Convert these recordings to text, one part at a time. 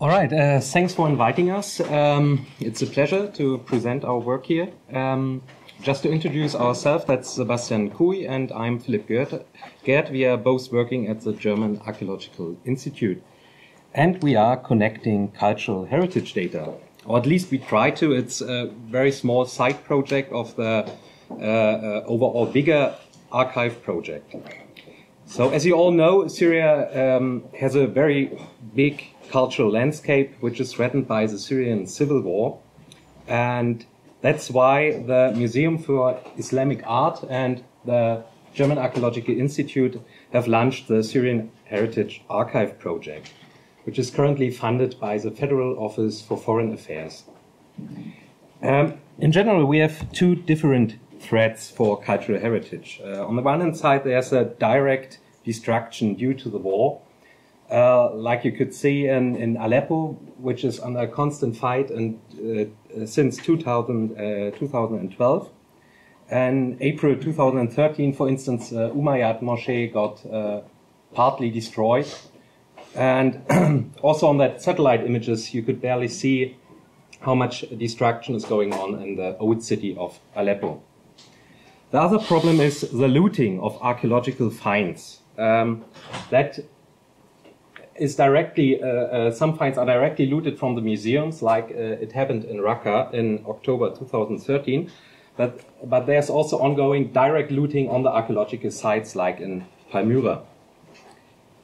All right, uh, thanks for inviting us. Um, it's a pleasure to present our work here. Um, just to introduce ourselves, that's Sebastian Cuy and I'm Philipp Gerth. We are both working at the German Archaeological Institute. And we are connecting cultural heritage data, or at least we try to. It's a very small side project of the uh, uh, overall bigger archive project. So, as you all know, Syria um, has a very big cultural landscape which is threatened by the Syrian civil war. And that's why the Museum for Islamic Art and the German Archaeological Institute have launched the Syrian Heritage Archive Project, which is currently funded by the Federal Office for Foreign Affairs. Um, in general, we have two different threats for cultural heritage. Uh, on the one hand side, there's a direct destruction due to the war, uh, like you could see in, in Aleppo, which is under a constant fight and uh, since 2000, 2012. Uh, and April 2013, for instance, uh, Umayyad got uh, partly destroyed. And also on that satellite images, you could barely see how much destruction is going on in the old city of Aleppo. The other problem is the looting of archaeological finds. Um, that is directly, uh, uh, some finds are directly looted from the museums, like uh, it happened in Raqqa in October 2013. But, but there's also ongoing direct looting on the archaeological sites, like in Palmyra.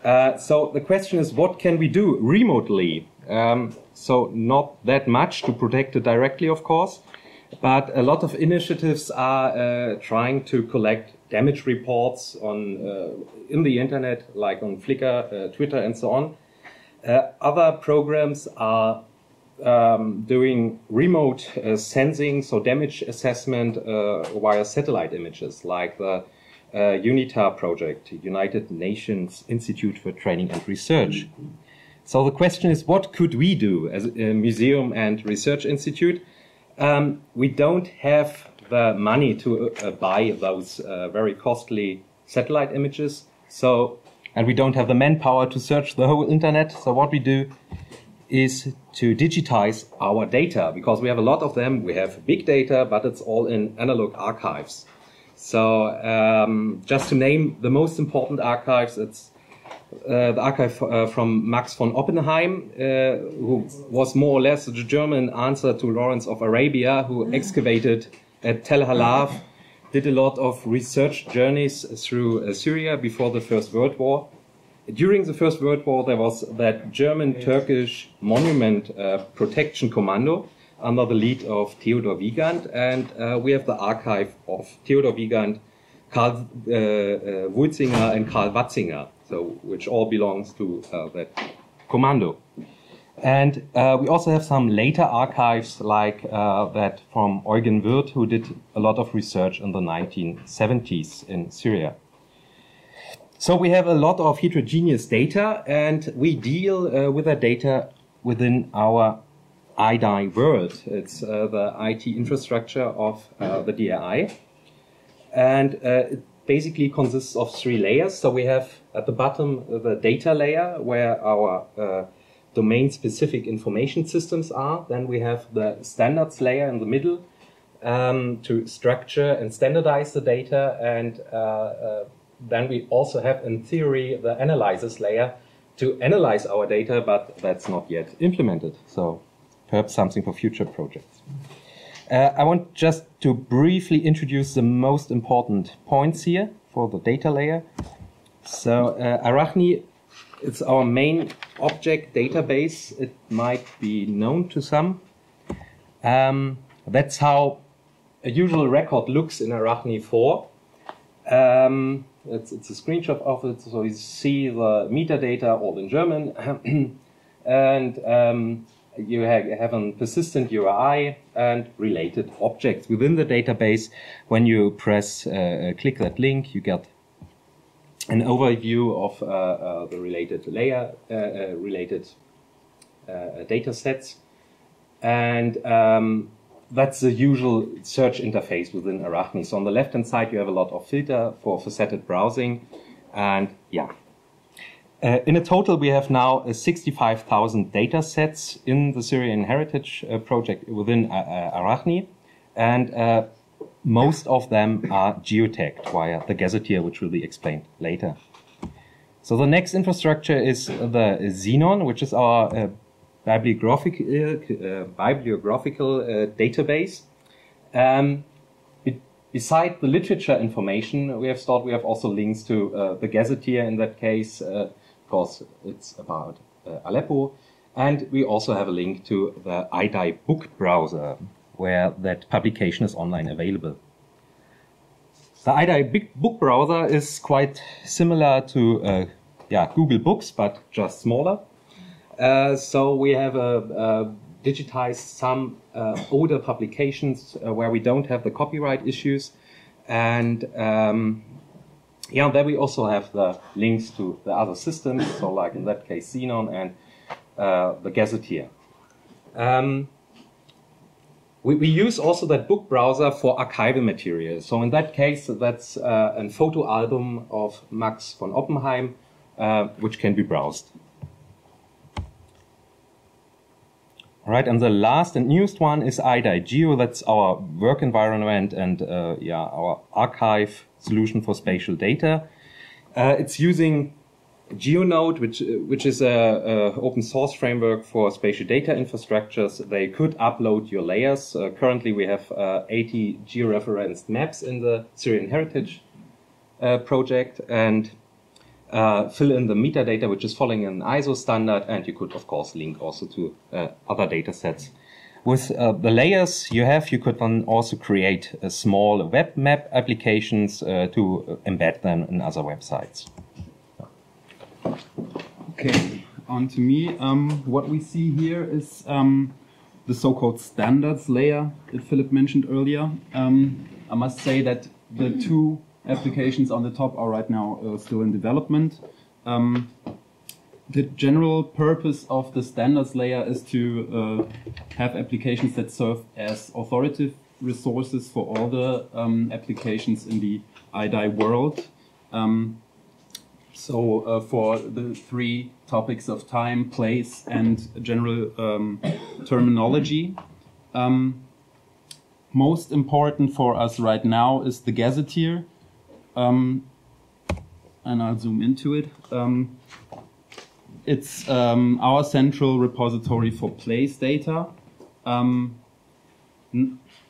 Uh, so the question is, what can we do remotely? Um, so not that much to protect it directly, of course, but a lot of initiatives are uh, trying to collect damage reports on uh, in the internet, like on Flickr, uh, Twitter, and so on. Uh, other programs are um, doing remote uh, sensing, so damage assessment uh, via satellite images, like the UNITAR project, United Nations Institute for Training and Research. So the question is, what could we do as a museum and research institute? Um, we don't have the money to uh, buy those uh, very costly satellite images. So, and we don't have the manpower to search the whole internet. So what we do is to digitize our data because we have a lot of them. We have big data, but it's all in analog archives. So um, just to name the most important archives, it's uh, the archive uh, from Max von Oppenheim, uh, who was more or less the German answer to Lawrence of Arabia, who excavated at Tel Halaf, did a lot of research journeys through Syria before the First World War. During the First World War, there was that German-Turkish monument uh, protection commando under the lead of Theodor Wiegand, and uh, we have the archive of Theodor Wiegand, Karl uh, Wulzinger, and Karl Watzinger so which all belongs to uh, that commando. And uh, we also have some later archives like uh, that from Eugen Wirth, who did a lot of research in the 1970s in Syria. So we have a lot of heterogeneous data, and we deal uh, with that data within our IDAI world. It's uh, the IT infrastructure of uh, the DAI. And it basically consists of three layers. So we have at the bottom the data layer where our uh, domain specific information systems are. Then we have the standards layer in the middle um, to structure and standardize the data. And uh, uh, then we also have, in theory, the analysis layer to analyze our data, but that's not yet implemented. So perhaps something for future projects. Uh, I want just to briefly introduce the most important points here for the data layer. So uh, Arachne, it's our main object database. It might be known to some. Um, that's how a usual record looks in Arachne 4. Um, it's, it's, a screenshot of it, so you see the metadata all in German. and um, you have a persistent URI and related objects within the database. When you press, uh, uh, click that link, you get an overview of uh, uh, the related layer, uh, uh related data sets. And um, that's the usual search interface within Arachne. So on the left-hand side, you have a lot of filter for faceted browsing. And yeah. Uh, in a total, we have now uh, 65,000 data sets in the Syrian Heritage uh, Project within uh, uh, Arachne, and uh, most of them are geotagged via the gazetteer, which will be explained later. So the next infrastructure is the Zenon, which is our bibliographic, bibliographical database. Um, beside the literature information we have stored, we have also links to uh, the gazetteer in that case, uh, course, it's about uh, Aleppo. And we also have a link to the IDAI book browser, where that publication is online available. The IDAI book browser is quite similar to uh, yeah, Google Books, but just smaller. Uh, so we have digitized some uh, older publications uh, where we don't have the copyright issues. And um, yeah, there we also have the links to the other systems, so like in that case Zenon and uh, the Gazetteer. Um, we, we, use also that book browser for archival material. So in that case, that's uh, a photo album of Max von Oppenheim, uh, which can be browsed. Right, and the last and newest one is IDAI-Geo. That's our work environment and uh, yeah, our archive solution for spatial data. Uh, it's using GeoNode, which which is a, a, open source framework for spatial data infrastructures. They could upload your layers. Uh, currently, we have uh, 80 georeferenced maps in the Syrian Heritage uh, project, and uh, fill in the metadata, which is following an ISO standard, and you could, of course, link also to uh, other data sets. With uh, the layers you have, you could then also create small web map applications to embed them in other websites. Okay, on to me. Um, what we see here is um, the so-called standards layer that Philip mentioned earlier. Um, I must say that the two applications on the top are right now uh, still in development. Um, the general purpose of the standards layer is to uh, have applications that serve as authoritative resources for all the um, applications in the IDAI world. Um, so uh, for the three topics of time, place, and general um, terminology. Um, most important for us right now is the gazetteer, um, and I'll zoom into it. Um, it's um, our central repository for place data. Um,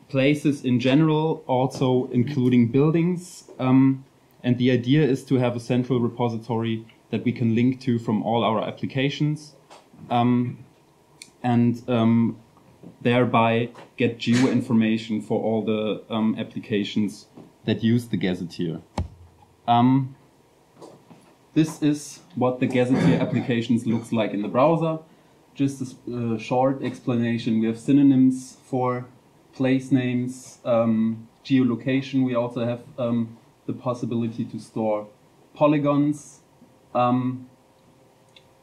places in general, also including buildings. Um, and the idea is to have a central repository that we can link to from all our applications. Um, and thereby get geo information for all the applications that use the gazetteer. Um, this is what the gazetteer applications looks like in the browser. Just a uh, short explanation. We have synonyms for place names, um, geolocation. We also have um, the possibility to store polygons. Um,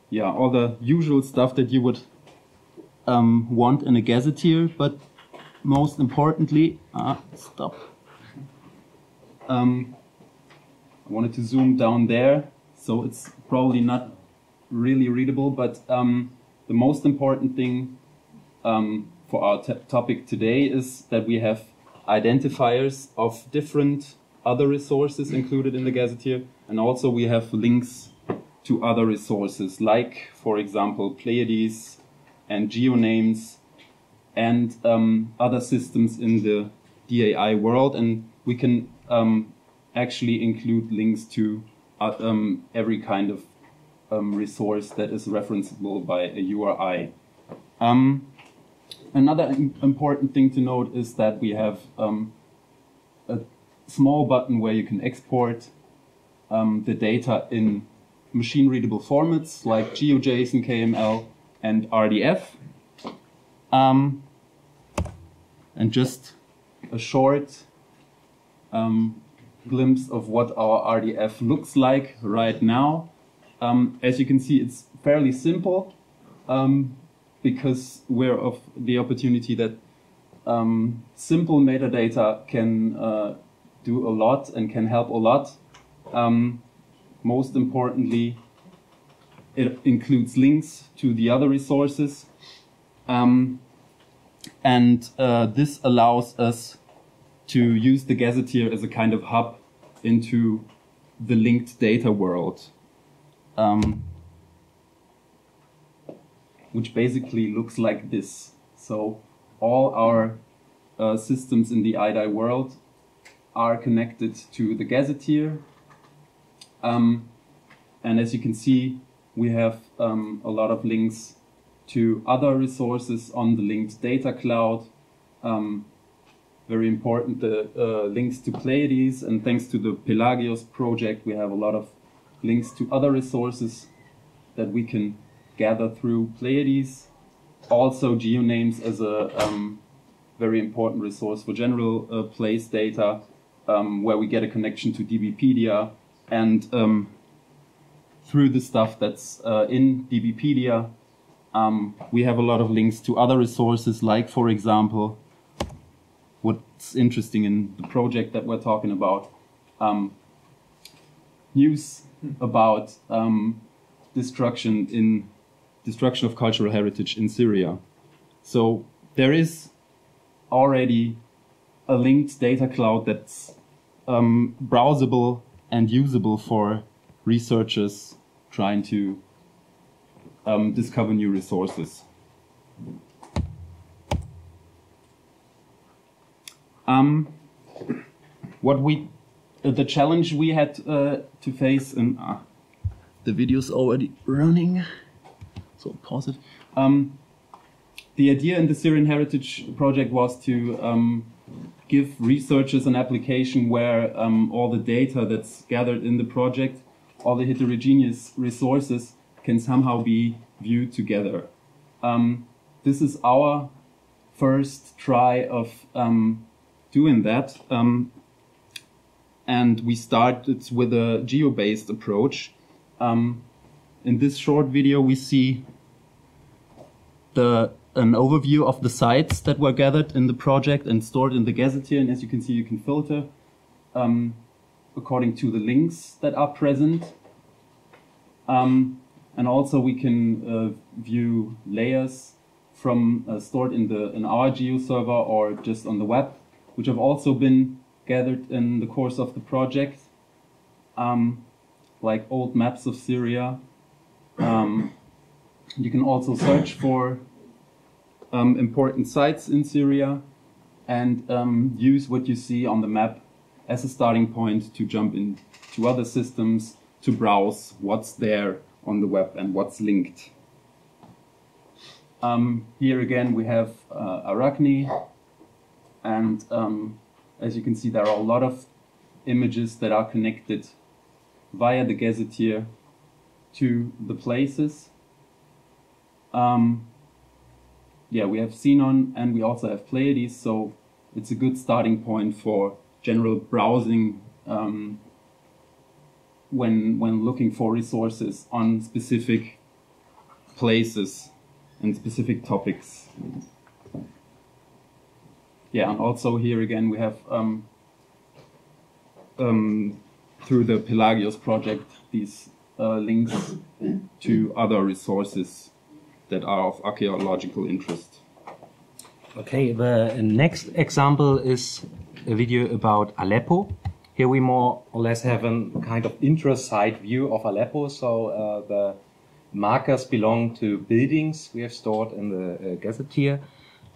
yeah, all the usual stuff that you would um, want in a gazetteer, but most importantly, ah, stop. Um, I wanted to zoom down there, so it's probably not really readable, but um, the most important thing um, for our topic today is that we have identifiers of different other resources included in the gazetteer, and also we have links to other resources, like, for example, Pleiades and GeoNames and um, other systems in the DAI world, and we can um, actually include links to uh, um, every kind of um, resource that is referenceable by a URI. Um, another important thing to note is that we have um, a small button where you can export um, the data in machine readable formats like GeoJSON, KML, and RDF. Um, and just a short um, glimpse of what our RDF looks like right now. Um, as you can see, it's fairly simple um, because we're of the opportunity that um, simple metadata can uh, do a lot and can help a lot. Um, most importantly, it includes links to the other resources. Um, and uh, this allows us to use the Gazetteer as a kind of hub into the linked data world. Um, which basically looks like this. So all our uh, systems in the IDAI world are connected to the Gazetteer. Um, and as you can see, we have um, a lot of links to other resources on the linked data cloud. Um, very important, the uh, links to Pleiades, and thanks to the Pelagios project, we have a lot of links to other resources that we can gather through Pleiades. Also, GeoNames as a um, very important resource for general uh, place data, um, where we get a connection to DBpedia and um, through the stuff that's uh, in DBpedia, um, we have a lot of links to other resources, like, for example, what's interesting in the project that we're talking about, um, news about um, destruction in destruction of cultural heritage in Syria. So there is already a linked data cloud that's um, browsable and usable for researchers trying to um, discover new resources. Um, what we, uh, the challenge we had uh, to face, and uh, the video's already running, so pause it. Um, the idea in the Syrian Heritage Project was to um, give researchers an application where um, all the data that's gathered in the project, all the heterogeneous resources, can somehow be viewed together. Um, this is our first try of um, doing that. Um, and we started with a geo-based approach. Um, in this short video, we see the an overview of the sites that were gathered in the project and stored in the Gazetteer. And as you can see, you can filter um, according to the links that are present. Um, and also we can uh, view layers from uh, stored in the in our geo server or just on the web, which have also been gathered in the course of the project, um, like old maps of Syria. Um, you can also search for um, important sites in Syria and um, use what you see on the map as a starting point to jump into other systems to browse what's there on the web and what's linked. Um, here again we have uh, Arachne and um, as you can see there are a lot of images that are connected via the gazetteer to the places. Um, yeah, we have Zenon and we also have Pleiades, so it's a good starting point for general browsing um, when when looking for resources on specific places and specific topics. Yeah, and also here again we have um, um, through the Pelagios project these uh, links to other resources that are of archaeological interest. Okay, the next example is a video about Aleppo. Here we more or less have a kind of intra-site view of Aleppo. So uh, the markers belong to buildings we have stored in the uh, gazetteer.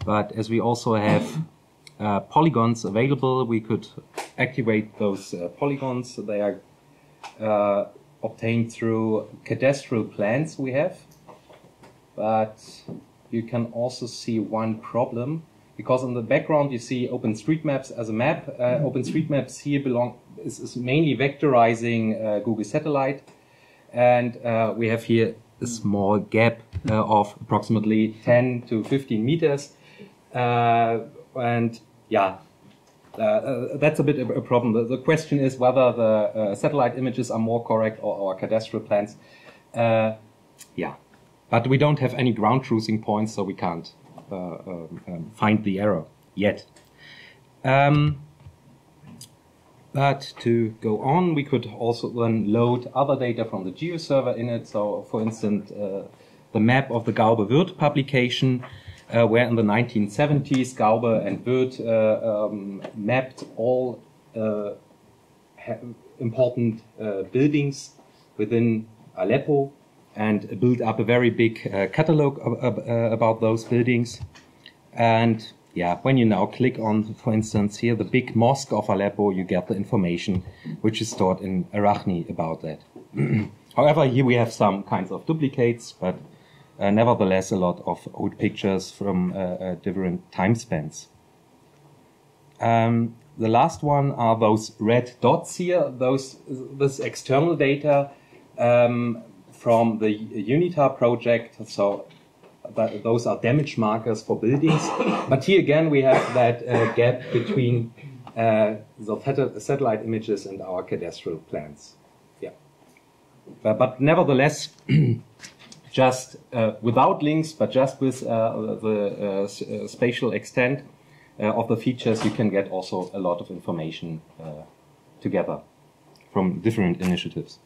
But as we also have uh, polygons available, we could activate those uh, polygons. They are uh, obtained through cadastral plans we have. But you can also see one problem because in the background you see OpenStreetMaps as a map. Uh, OpenStreetMaps here belong is, is mainly vectorizing uh, Google Satellite, and uh, we have here a small gap uh, of approximately 10 to 15 meters, uh, and yeah. Uh, that's a bit of a problem. The, the question is whether the satellite images are more correct or our cadastral plans. yeah, but we don't have any ground truthing points, so we can't uh, um, um, find the error yet. Um, But to go on, we could also then load other data from the GeoServer in it. So, for instance, uh, the map of the Gaube Wirth publication, uh, where in the 1970s Gaube and Wirth uh, um, mapped all uh, important uh, buildings within Aleppo and built up a very big uh, catalog of, about those buildings. And yeah, when you now click on, for instance, here the big mosque of Aleppo, you get the information which is stored in Arachne about that. However, here we have some kinds of duplicates, but uh, nevertheless a lot of old pictures from uh, uh, different time spans. Um, the last one are those red dots here, those this external data um, from the UNITAR project. So that, those are damage markers for buildings. but here again, we have that uh, gap between uh, the satellite images and our cadastral plans. Yeah. But, but nevertheless, just uh, without links, but just with uh, the uh, uh, spatial extent of the features, you can get also a lot of information together from different initiatives.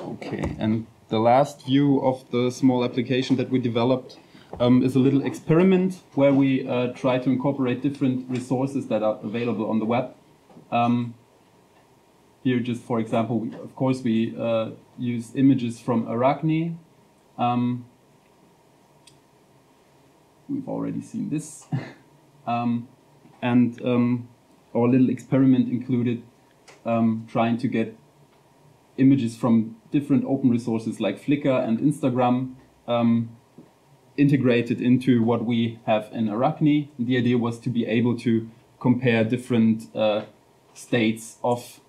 Okay, and the last view of the small application that we developed um, is a little experiment where we uh, try to incorporate different resources that are available on the web. Um, here, just for example, we, of course, we uh, use images from Arachne. Um, we've already seen this. Um, and um, our little experiment included um, trying to get images from different open resources like Flickr and Instagram um, integrated into what we have in Arachne. The idea was to be able to compare different uh, states of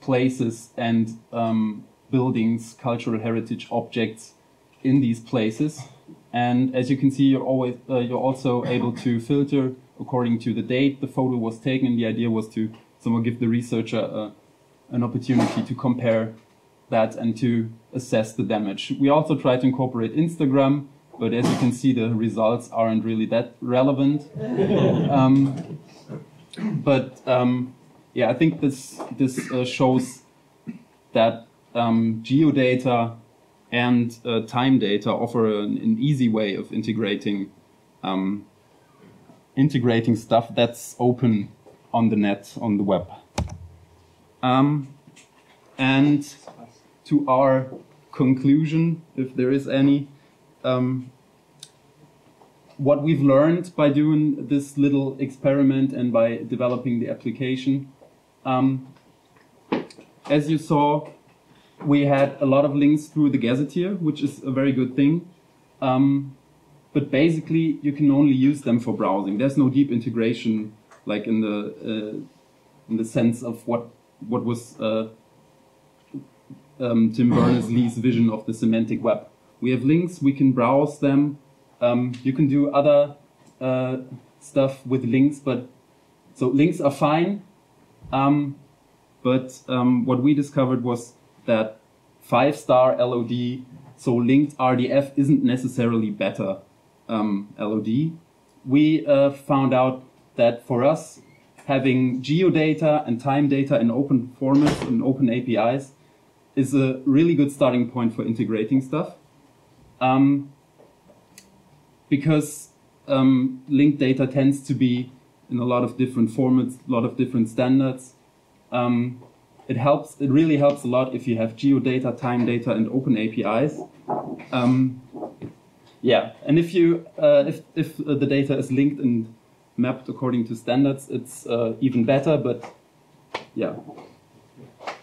places and um, buildings, cultural heritage objects in these places. And as you can see, you're always uh, you're also able to filter according to the date the photo was taken. The idea was to somehow give the researcher uh, an opportunity to compare that and to assess the damage. We also try to incorporate Instagram, but as you can see, the results aren't really that relevant. um, but um, yeah, I think this this uh, shows that um, geodata and uh, time data offer an, an, easy way of integrating um, integrating stuff that's open on the net on the web. Um, and to our conclusion, if there is any. Um, what we've learned by doing this little experiment and by developing the application. Um, as you saw, we had a lot of links through the Gazetteer, which is a very good thing. Um, but basically, you can only use them for browsing. There's no deep integration, like in the uh, in the sense of what what was uh, um, Tim Berners-Lee's vision of the semantic web. We have links, we can browse them. Um, you can do other uh, stuff with links, but so links are fine. Um, but um, what we discovered was that five star LOD, so linked RDF, isn't necessarily better um, LOD. We uh, found out that for us, having geodata and time data in open formats and open APIs is a really good starting point for integrating stuff. Um, because um, linked data tends to be in a lot of different formats, a lot of different standards. Um, it helps. It really helps a lot if you have geodata, time data, and open APIs. Um, yeah, and if you uh, if if uh, the data is linked and mapped according to standards, it's uh, even better. But yeah.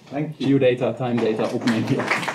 Thank you. Geodata, time data, open API.